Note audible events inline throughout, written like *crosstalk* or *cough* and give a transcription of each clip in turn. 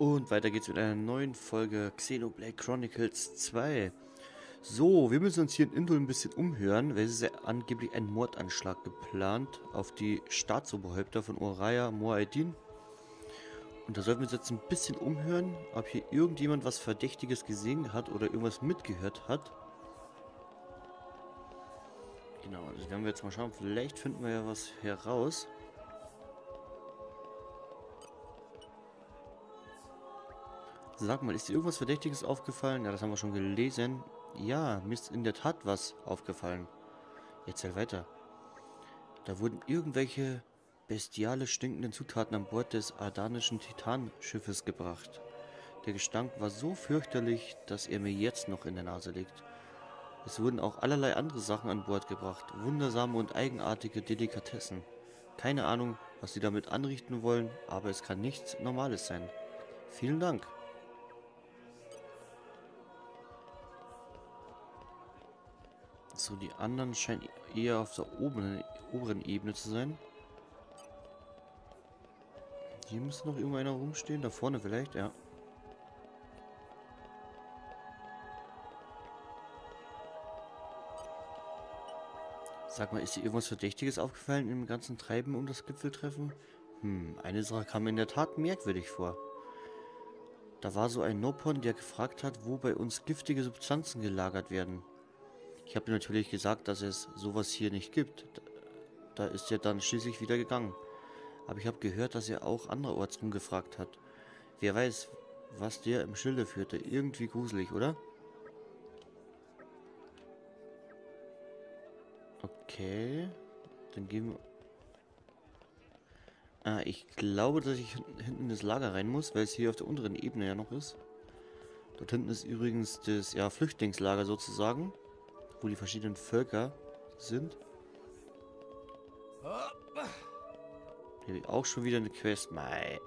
Und weiter geht's mit einer neuen Folge Xenoblade Chronicles 2. So, wir müssen uns hier in Indul ein bisschen umhören, weil es ist ja angeblich ein Mordanschlag geplant auf die Staatsoberhäupter von Oraya Moaedin. Und da sollten wir uns jetzt ein bisschen umhören, ob hier irgendjemand was Verdächtiges gesehen hat oder irgendwas mitgehört hat. Genau, also werden wir jetzt mal schauen, vielleicht finden wir ja was heraus. Sag mal, ist dir irgendwas Verdächtiges aufgefallen? Ja, das haben wir schon gelesen. Ja, mir ist in der Tat was aufgefallen. Halt weiter. Da wurden irgendwelche bestiale stinkenden Zutaten an Bord des ardanischen Titanschiffes gebracht. Der Gestank war so fürchterlich, dass er mir jetzt noch in der Nase liegt. Es wurden auch allerlei andere Sachen an Bord gebracht, wundersame und eigenartige Delikatessen. Keine Ahnung, was sie damit anrichten wollen, aber es kann nichts Normales sein. Vielen Dank. So, die anderen scheinen eher auf der oberen, oberen Ebene zu sein. Hier müsste noch irgendwo einer rumstehen. Da vorne vielleicht, ja. Sag mal, ist dir irgendwas Verdächtiges aufgefallen im ganzen Treiben um das Gipfeltreffen? Hm, eine Sache kam mir in der Tat merkwürdig vor. Da war so ein Nopon, der gefragt hat, wo bei uns giftige Substanzen gelagert werden. Ich habe natürlich gesagt, dass es sowas hier nicht gibt. Da ist er dann schließlich wieder gegangen. Aber ich habe gehört, dass er auch anderorts rumgefragt hat. Wer weiß, was der im Schilde führte. Irgendwie gruselig, oder? Okay. Dann gehen wir... Ah, ich glaube, dass ich hinten in das Lager rein muss, weil es hier auf der unteren Ebene ja noch ist. Dort hinten ist übrigens das ja, Flüchtlingslager sozusagen wo die verschiedenen Völker sind. Hier habe ich auch schon wieder eine Quest. Mei.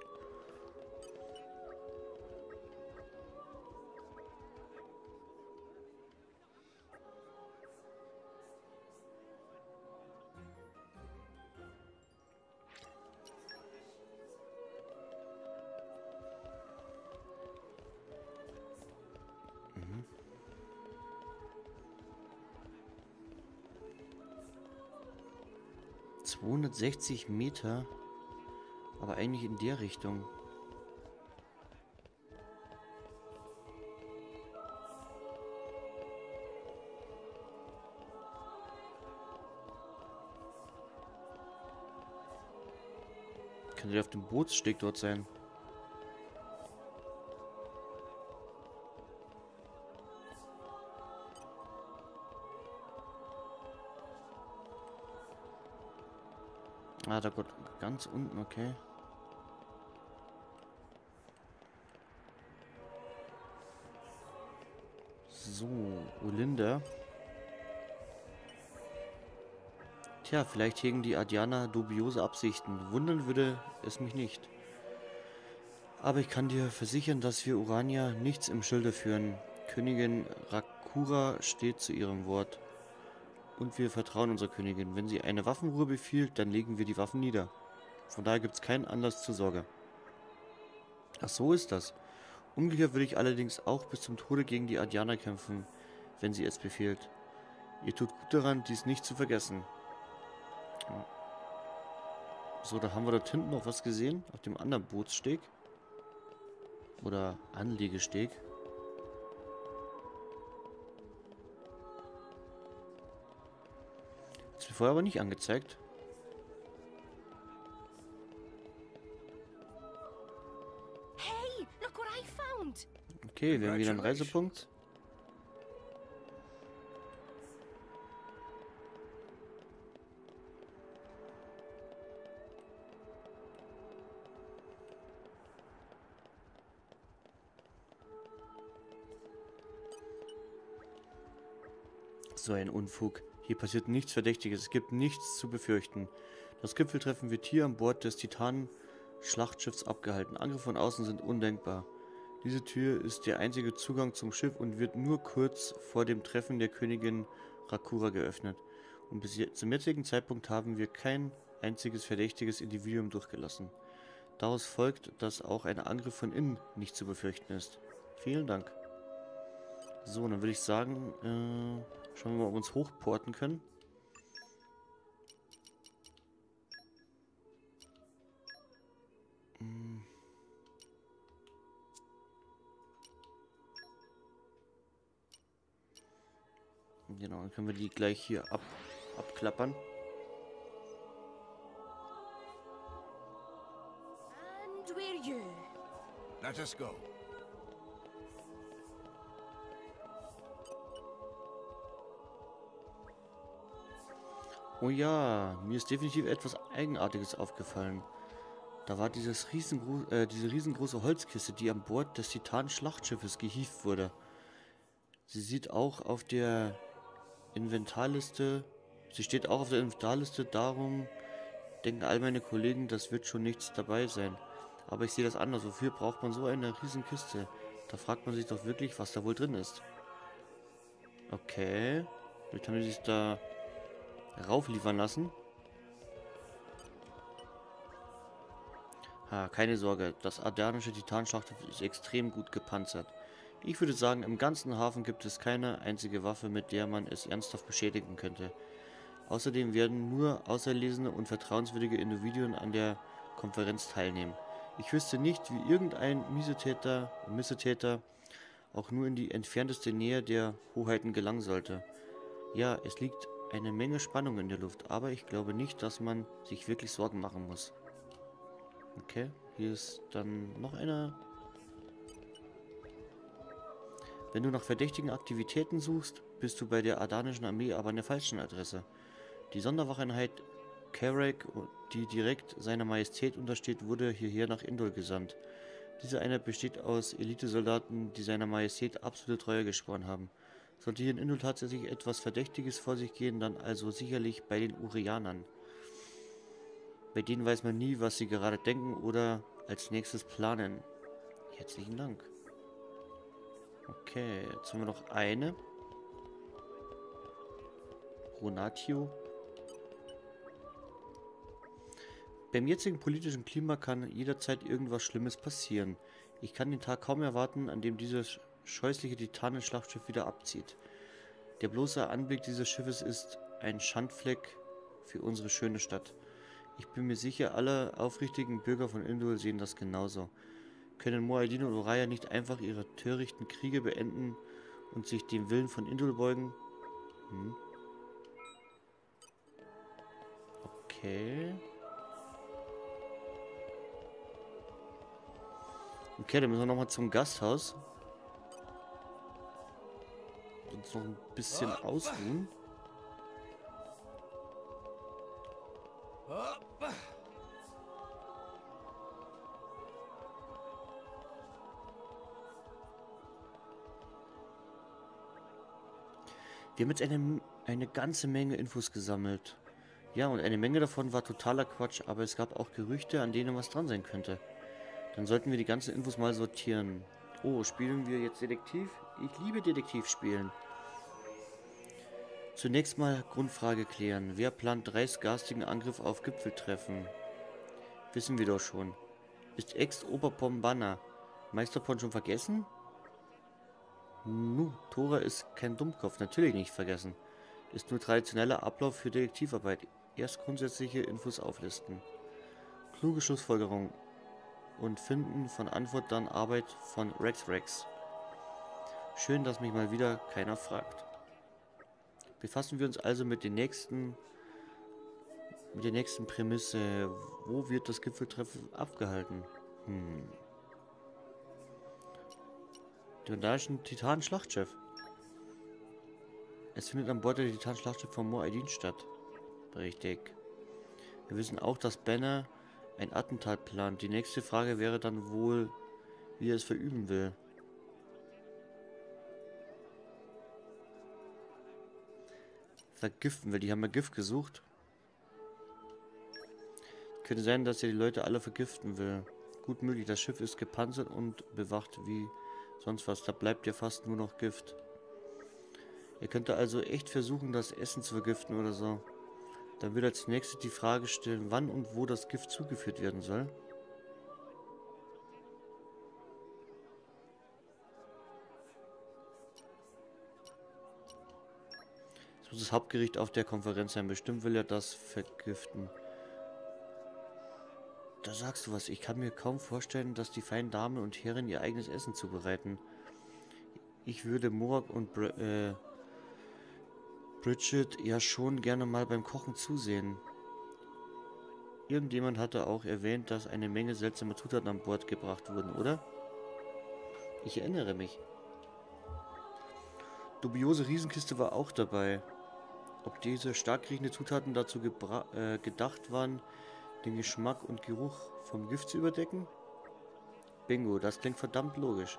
260 Meter. Aber eigentlich in der Richtung. Könnte der auf dem Bootssteg dort sein. Ah, da gut, ganz unten, okay. So, Olinda. Tja, vielleicht hegen die Adianer dubiose Absichten. Wundern würde es mich nicht. Aber ich kann dir versichern, dass wir Urania nichts im Schilde führen. Königin Rakura steht zu ihrem Wort. Und wir vertrauen unserer Königin. Wenn sie eine Waffenruhe befiehlt, dann legen wir die Waffen nieder. Von daher gibt es keinen Anlass zur Sorge. Ach so ist das. Umgekehrt würde ich allerdings auch bis zum Tode gegen die Adianer kämpfen, wenn sie es befehlt. Ihr tut gut daran, dies nicht zu vergessen. So, da haben wir dort hinten noch was gesehen, auf dem anderen Bootssteg. Oder Anlegesteg. Mir vorher aber nicht angezeigt. Hey, look what I found. Okay, wir haben wieder einen Reisepunkt. So ein Unfug. Hier passiert nichts Verdächtiges, es gibt nichts zu befürchten. Das Gipfeltreffen wird hier an Bord des Titanen-Schlachtschiffs abgehalten. Angriffe von außen sind undenkbar. Diese Tür ist der einzige Zugang zum Schiff und wird nur kurz vor dem Treffen der Königin Rakura geöffnet. Und bis zum jetzigen Zeitpunkt haben wir kein einziges verdächtiges Individuum durchgelassen. Daraus folgt, dass auch ein Angriff von innen nicht zu befürchten ist. Vielen Dank. So, dann würde ich sagen, äh, schauen wir mal, ob wir uns hochporten können. Hm. Genau, dann können wir die gleich hier ab, abklappern. And we're you. Let us go. Oh ja, mir ist definitiv etwas Eigenartiges aufgefallen. Da war dieses riesengro äh, diese riesengroße Holzkiste, die an Bord des Titan-Schlachtschiffes gehievt wurde. Sie sieht auch auf der Inventarliste, sie steht auch auf der Inventarliste, darum denken all meine Kollegen, das wird schon nichts dabei sein. Aber ich sehe das anders, wofür braucht man so eine Riesenkiste? Da fragt man sich doch wirklich, was da wohl drin ist. Okay, jetzt haben die sich da raufliefern lassen. Ha, keine Sorge, das ardanische Titanschlachtschiff ist extrem gut gepanzert. Ich würde sagen, im ganzen Hafen gibt es keine einzige Waffe, mit der man es ernsthaft beschädigen könnte. Außerdem werden nur auserlesene und vertrauenswürdige Individuen an der Konferenz teilnehmen. Ich wüsste nicht, wie irgendein Miesetäter, Missetäter auch nur in die entfernteste Nähe der Hoheiten gelangen sollte. Ja, es liegt eine Menge Spannung in der Luft, aber ich glaube nicht, dass man sich wirklich Sorgen machen muss. Okay, hier ist dann noch eine. Wenn du nach verdächtigen Aktivitäten suchst, bist du bei der ardanischen Armee aber an der falschen Adresse. Die Sonderwacheinheit Carrack, die direkt seiner Majestät untersteht, wurde hierher nach Indol gesandt. Diese Einheit besteht aus Elitesoldaten, die seiner Majestät absolute Treue geschworen haben. Sollte hier in Indol tatsächlich etwas Verdächtiges vor sich gehen, dann also sicherlich bei den Urianern. Bei denen weiß man nie, was sie gerade denken oder als nächstes planen. Herzlichen Dank. Okay, jetzt haben wir noch eine. Ronatio. Beim jetzigen politischen Klima kann jederzeit irgendwas Schlimmes passieren. Ich kann den Tag kaum erwarten, an dem dieses scheußliche Titanenschlachtschiff wieder abzieht. Der bloße Anblick dieses Schiffes ist ein Schandfleck für unsere schöne Stadt. Ich bin mir sicher, alle aufrichtigen Bürger von Indul sehen das genauso. Können Moadin und Oraya nicht einfach ihre törichten Kriege beenden und sich dem Willen von Indul beugen? Hm. Okay. Okay, dann müssen wir nochmal zum Gasthaus. Uns noch ein bisschen ausruhen. Wir haben jetzt eine, eine ganze Menge Infos gesammelt. Ja, und eine Menge davon war totaler Quatsch, aber es gab auch Gerüchte, an denen was dran sein könnte. Dann sollten wir die ganzen Infos mal sortieren. Oh, spielen wir jetzt Detektiv? Ich liebe Detektivspielen. Zunächst mal Grundfrage klären. Wer plant Dreis garstigen Angriff auf Gipfeltreffen? Wissen wir doch schon. Ist Ex-Oberpom Banner Meisterpon schon vergessen? Nu, Tora ist kein Dummkopf, natürlich nicht vergessen. Ist nur traditioneller Ablauf für Detektivarbeit. Erst grundsätzliche Infos auflisten. Kluge Schlussfolgerung und Finden von Antwort dann Arbeit von Rex Rex. Schön, dass mich mal wieder keiner fragt. Befassen wir uns also mit den nächsten mit der nächsten Prämisse. Wo wird das Gipfeltreffen abgehalten? Hm. Dondarischen Titan-Schlachtschiff. Es findet an Bord der Titan-Schlachtschiff von Moaidin statt. Richtig. Wir wissen auch, dass Banner ein Attentat plant. Die nächste Frage wäre dann wohl, wie er es verüben will. Vergiften will. Die haben ja Gift gesucht. Könnte sein, dass er die Leute alle vergiften will. Gut möglich, das Schiff ist gepanzert und bewacht wie sonst was. Da bleibt ja fast nur noch Gift. Er könnte also echt versuchen, das Essen zu vergiften oder so. Dann wird als nächstes die Frage stellen, wann und wo das Gift zugeführt werden soll. Muss das Hauptgericht auf der Konferenz sein. Bestimmt will er das vergiften. Da sagst du was. Ich kann mir kaum vorstellen, dass die feinen Damen und Herren ihr eigenes Essen zubereiten. Ich würde Morak und Br äh, Bridget ja schon gerne mal beim Kochen zusehen. Irgendjemand hatte auch erwähnt, dass eine Menge seltsamer Zutaten an Bord gebracht wurden, oder? Ich erinnere mich. Dubiose Riesenkiste war auch dabei. Ob diese stark riechende Zutaten dazu äh, gedacht waren, den Geschmack und Geruch vom Gift zu überdecken? Bingo, das klingt verdammt logisch.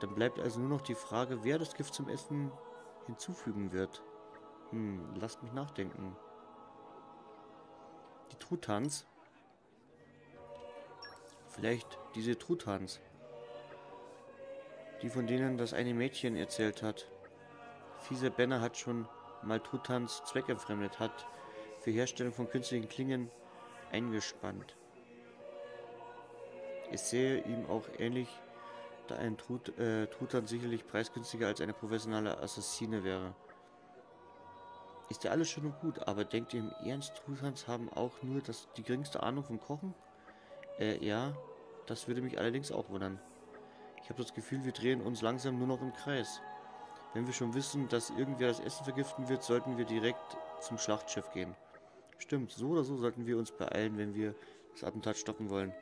Dann bleibt also nur noch die Frage, wer das Gift zum Essen hinzufügen wird. Hm, lasst mich nachdenken. Die Trutans? Vielleicht diese Trutans. Die von denen das eine Mädchen erzählt hat. Fiese Benner hat schon mal Trutans zweckentfremdet, hat für Herstellung von künstlichen Klingen eingespannt. Ich sehe ihm auch ähnlich, da ein Trut, äh, Truthahn sicherlich preisgünstiger als eine professionelle Assassine wäre. Ist ja alles schön und gut, aber denkt ihr im Ernst, Truthahns haben auch nur das, die geringste Ahnung vom Kochen? Äh, ja, das würde mich allerdings auch wundern. Ich habe das Gefühl, wir drehen uns langsam nur noch im Kreis. Wenn wir schon wissen, dass irgendwer das Essen vergiften wird, sollten wir direkt zum Schlachtschiff gehen. Stimmt, so oder so sollten wir uns beeilen, wenn wir das Attentat stoppen wollen.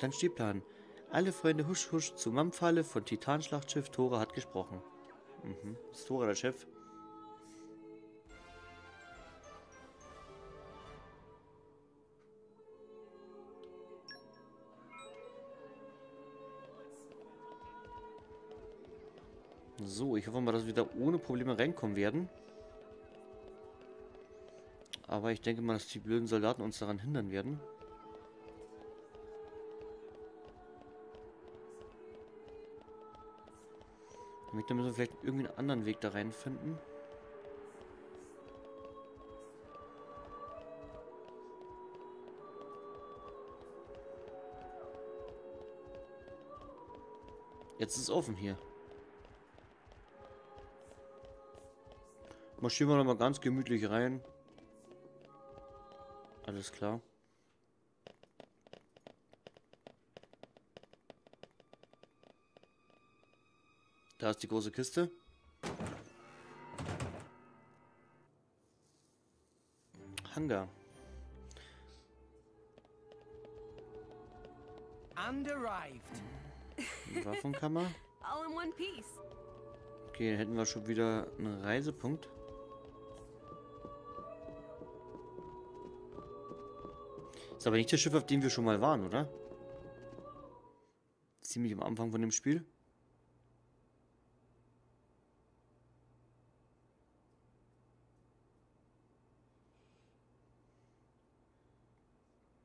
Dann Stehplan. Alle Freunde husch husch zur Mampfalle von Titanschlachtschiff Tora hat gesprochen. Mhm. Ist Tora der Chef? So, ich hoffe mal, dass wir da ohne Probleme reinkommen werden. Aber ich denke mal, dass die blöden Soldaten uns daran hindern werden. Damit müssen wir vielleicht irgendwie einen anderen Weg da reinfinden. Jetzt ist es offen hier. Marschieren wir noch mal ganz gemütlich rein. Alles klar. Da ist die große Kiste. Hangar. And arrived. Waffenkammer. *laughs* All in one piece. Okay, dann hätten wir schon wieder einen Reisepunkt. Ist aber nicht das Schiff, auf dem wir schon mal waren, oder? Ziemlich am Anfang von dem Spiel.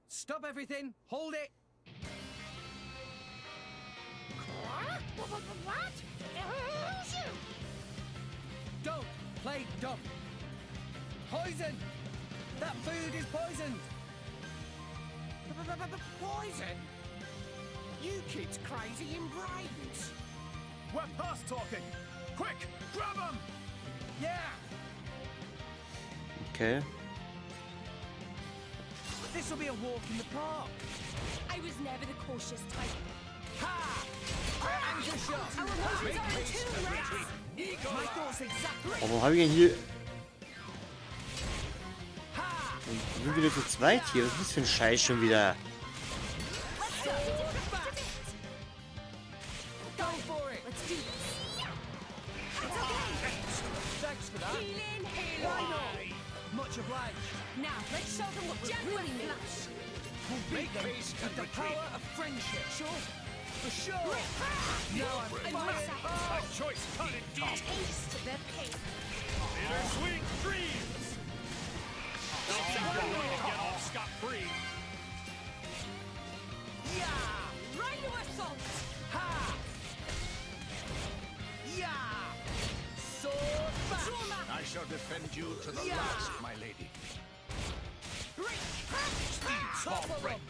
Stop everything. Hold it. What? What? What? Don't play dumb. Poison. That food is poisoned. Poison? You kids crazy in brains. We're past talking. Quick, grab them! Yeah. Okay. This will be a walk in the park. I was never the cautious type. Ha! Ah! Anchor shot. Our emotions are in tune, Rex. My thoughts exactly. Aber wo habe Wir sind wieder zu zweit hier. Was ist das für ein Scheiß schon wieder? Go for Get off scot-free. Yeah! Right to assault! Ha! Yeah! So fast! I shall defend you to the yeah. last, my lady. Break! Break!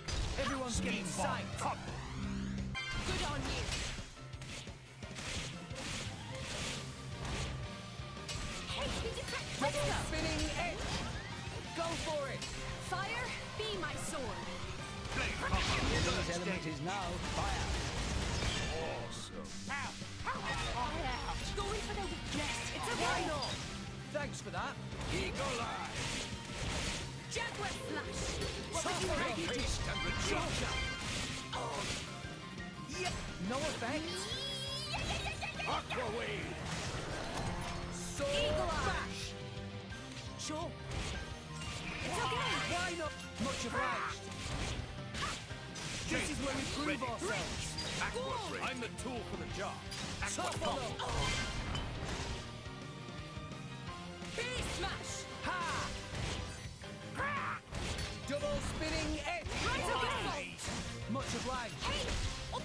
Everyone's getting signed. Good on you. Hey! Spinning edge! Go for it! Fire, be my sword! This element is now fire. Awesome. Out! Fire! Going for the weakness! It's a Why Thanks for that. Eagle Eye! Jaguar Flash! Suffering haste and rejection! Oh! Yeah. No effect! Yeah, yeah, yeah, Aqua Wave! Eagle Flash! Sure. It's okay. Why not? Much obliged. This is where we prove Ready. ourselves. Aqua I'm the tool for the job. Aqua Tough Pop. Bee smash. Ha! Double spinning edge. Right away. Much obliged. Hey. Oh.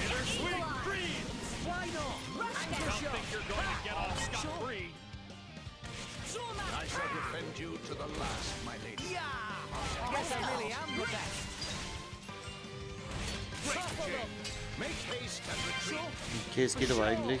Bittersweet Eagle Eye. dreams. Why not? Rush Anchor down. Don't think you're going I shall defend you to the last, my lady. Yeah! Guess I really am the best. Great Tough on game. Make haste and retreat. Okay, es geht aber eigentlich.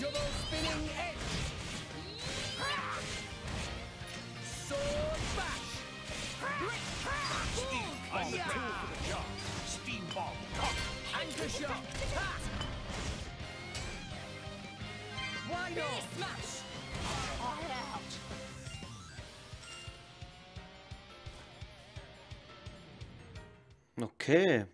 Double spinning edge. Sword bash. Steam. I'm the tool for the job. Steam bomb. Pop. Anchor shot. Ha! Why not? smash. All out. Okay.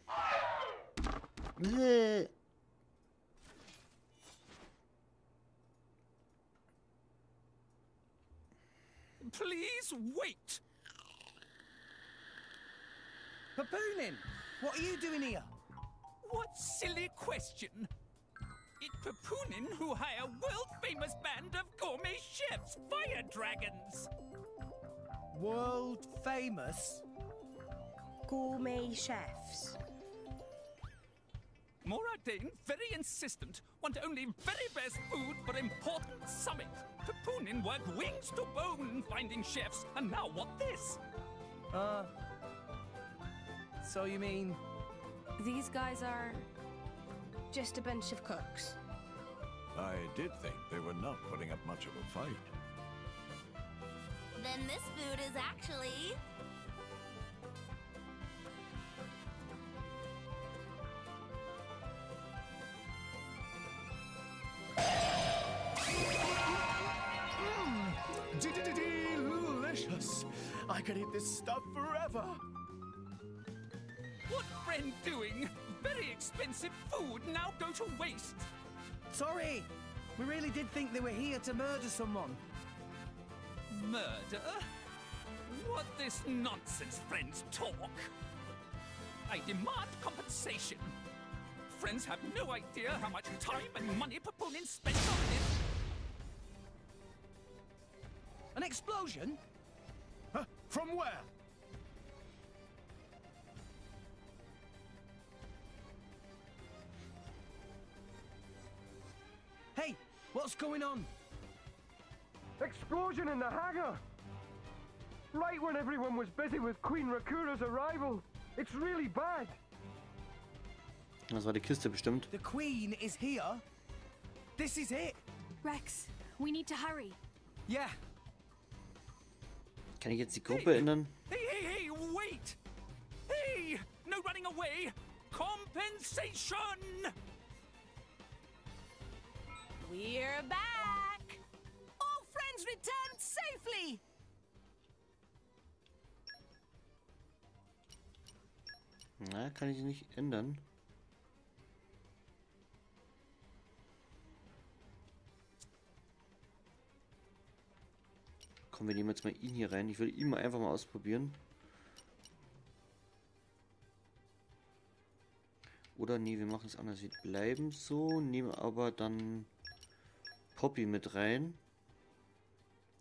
Please wait. Papoonin, what are you doing here? What silly question. It's Papoonin who hire world-famous band of gourmet chefs, fire dragons. World famous. Gourmet chefs. Moradin, very insistent, want only very best food for important summit. Papoonin work wings to bone finding chefs, and now what this? Uh. So you mean These guys are just a bunch of cooks. I did think they were not putting up much of a fight. Then this food is actually could eat this stuff forever. What friend doing? Very expensive food now go to waste. sorry? We really did think they were here to murder someone. Murder? What this nonsense friends talk? I demand compensation. Friends have no idea how much time and money Papoonin spent on this. An explosion? Huh? From where? Hey, what's going on? Explosion in the hangar! Right when everyone was busy with Queen Rakura's arrival. It's really bad. Das war die Kiste bestimmt. The Queen is here. This is it. Rex, we need to hurry. Yeah. Kann ich jetzt die Gruppe ändern? Hey, hey, hey, wait! Hey! No running away! Compensation! We're back! All friends returned safely! Na, kann ich nicht ändern. Komm, wir nehmen jetzt mal ihn hier rein. Ich will ihn mal einfach mal ausprobieren. Oder nee, wir machen es anders. Wir bleiben so, nehmen aber dann Poppy mit rein.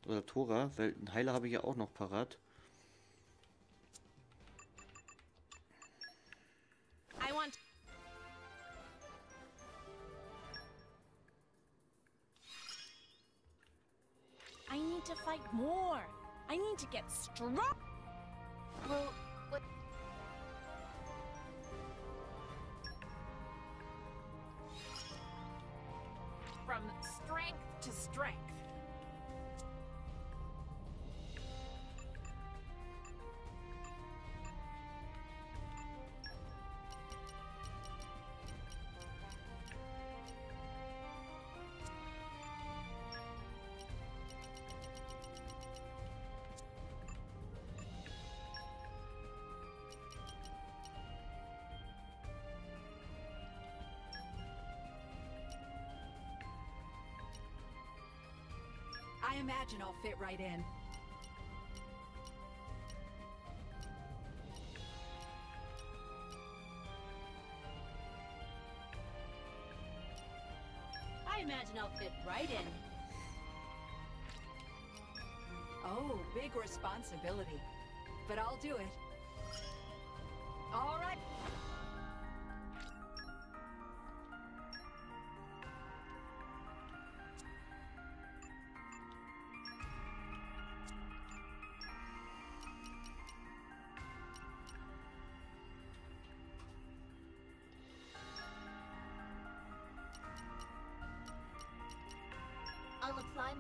Oder Tora, weil einen Heiler habe ich ja auch noch parat. More. I need to get strong. Well, what? From strength to strength. Imagine I'll fit right in. I imagine I'll fit right in. Oh, big responsibility. But I'll do it. All right.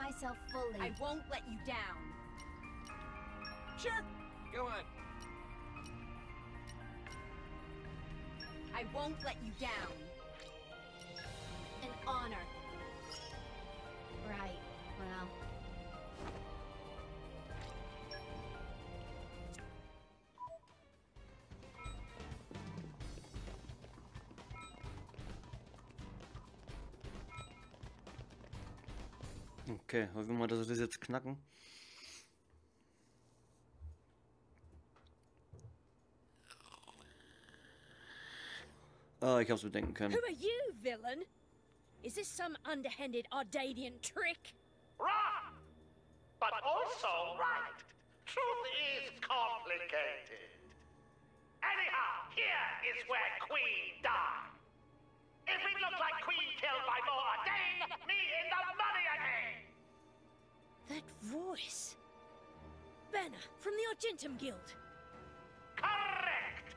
Myself fully. I won't let you down. Sure, go on. I won't let you down. An honor. Okay, hoffen wir mal, dass wir das jetzt knacken. Ah, ich hab's bedenken können. Who are you, villain? Is this some underhanded Ardadian trick? Wrong! But also right. Truth is complicated. Anyhow, here is where Queen died. If it looked like Queen killed by Moa Dane, me in the money! That voice. Banner from the Argentum Guild. Correct!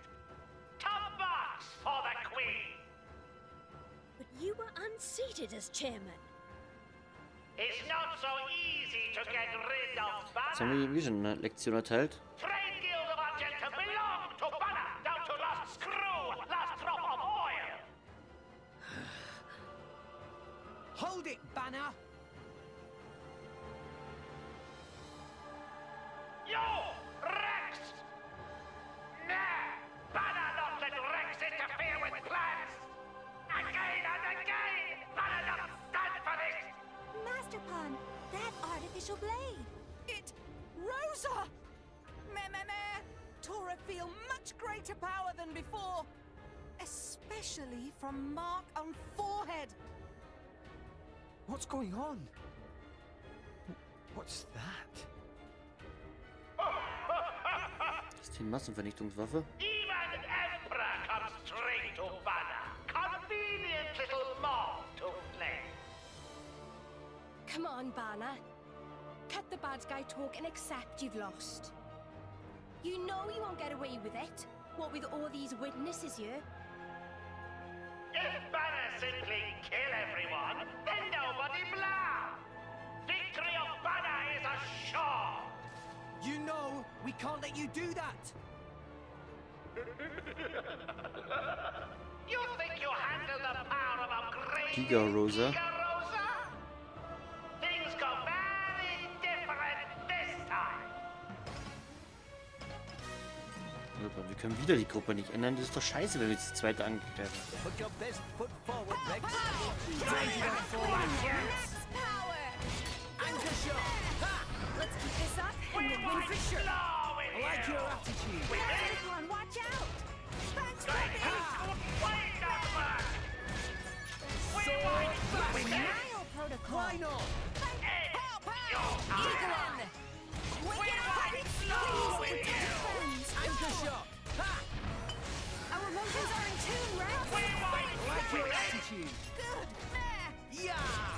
Top box for the Queen! But you were unseated as chairman. It's not so easy to get rid of Jetzt haben wir Banner. irgendwie schon eine uh, Lektion erteilt. Trade Guild of Argentum belong to Banner, down to last screw, last drop of oil! Hold it, Banner. From mark on forehead. What's going on? What's that? Das ist die Massenvernichtungswaffe. Even Emperor comes straight to Banner. Convenient little mob to play. Come on, Banner. Cut the bad guy talk and accept you've lost. You know you won't get away with it. What with all these witnesses here? If Banner simply kill everyone, then nobody blah. You know, we can't let you do that. You think you handle the power of a great Giga Rosa. Giga Rosa? Things go very different this time. Super, wir können wieder die Gruppe nicht ändern. Das ist doch scheiße, wenn wir jetzt die zweite angegriffen werden. Put your best foot forward, Rex. pressure! I like your attitude! Wait, watch out! Thanks for so Denial protocol! Why not? Ha! Our emotions are in tune, right? I like your attitude! Good! There! Yeah!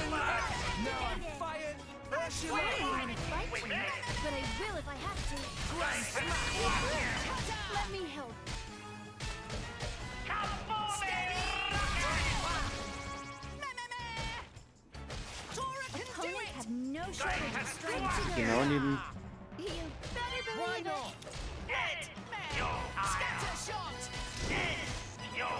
She'll! Fight! But I will if I have to! Let me help! Come for me! Have no strength to. You better believe it! Dead! Scatter shot! Dead! Your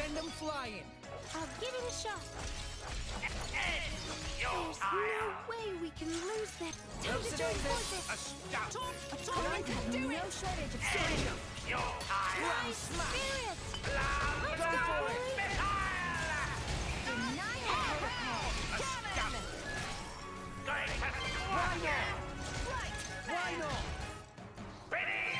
Send them flying. I'll give it a shot. There's no way we can lose that Tentador fortress. Torque, Torque can do it. No shortage of stamina. Round spirit. Let's go, Billy. Denial. Rhino. Rhino. Ready.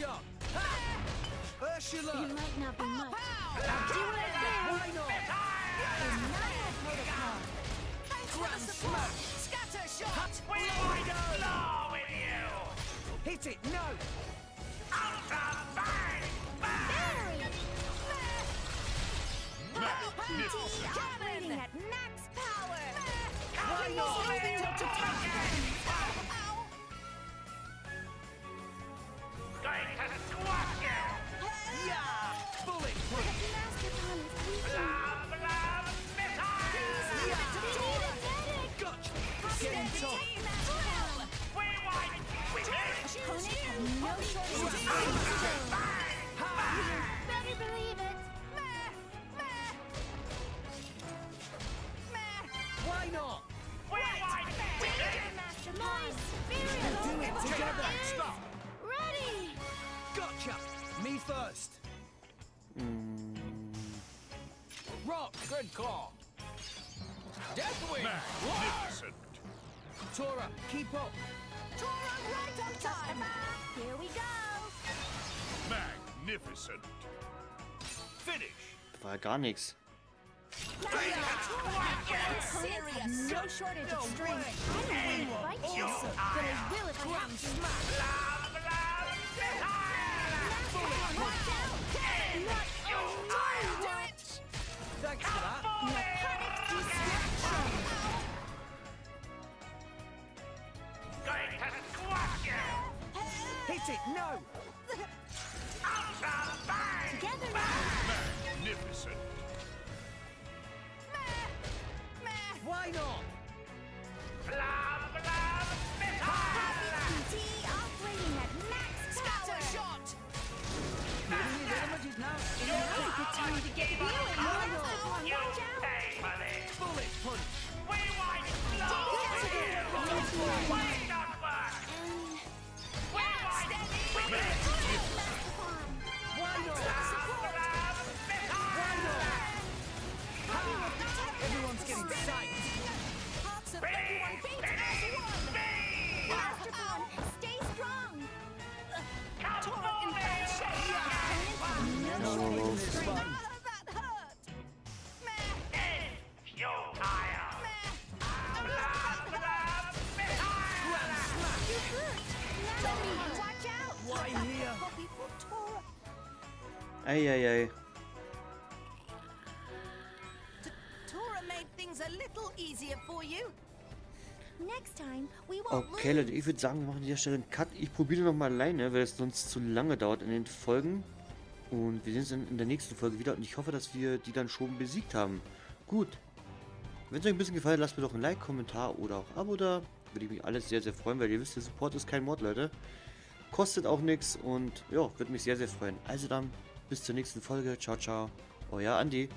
Shot. Ha! Ursula. It might not be much. Do it again. Why not? For the support! Scatter shot! We blow with you. Hit it. No. Ultra bang, bang. Operating at max power! Why not? Keep up. Tora, right on time! Here we go. Magnificent. Finish. War ja gar nichts. Serious! no shortage of strength. I don't want to fight you, but I will if I have to. Love, love, missile. It. No. Together Magnificent. Won't Okay, Leute, ich würde sagen, wir machen an dieser Stelle einen Cut. Ich probiere noch mal alleine, weil es sonst zu lange dauert in den Folgen. Und wir sehen uns dann in der nächsten Folge wieder und ich hoffe, dass wir die dann schon besiegt haben. Gut. Wenn es euch ein bisschen gefallen hat, lasst mir doch ein Like, Kommentar oder auch Abo da. Würde ich mich alles sehr, sehr freuen, weil ihr wisst, der Support ist kein Mod, Leute. Kostet auch nichts und ja, würde mich sehr, sehr freuen. Also dann, bis zur nächsten Folge. Ciao, ciao. Euer Andi.